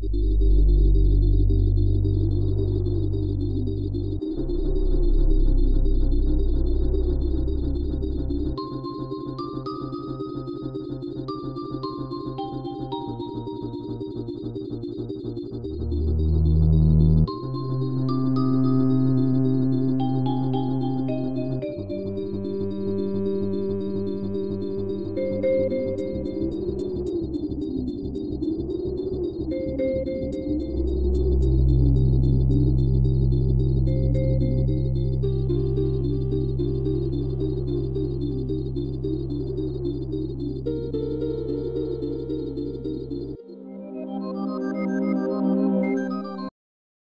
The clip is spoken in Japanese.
you